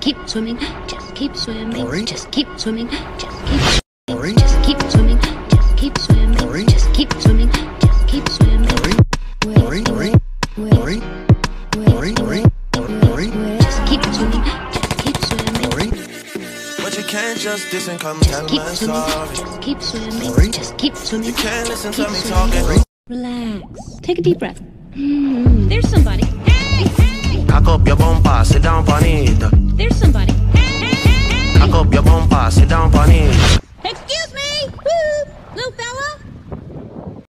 Just keep swimming, just keep swimming, Dory? just keep swimming, just keep Dory? just keep swimming, just keep swimming, Dory? just keep swimming, just keep swimming. Dory? Dory? Dory? Dory? Dory? Dory? Dory? Just keep swimming, just keep swimming. Dory? But you can't just diss and come tell Keep me swimming, sorry. just keep swimming, Dory? just keep swimming. You can't listen to keep me swimming. talking. Relax. Take a deep breath. Hmm, there's somebody. Hey, hey. Cock up your bumper, sit down on it. There's somebody. Cock up your bumper, sit down on it. Excuse me!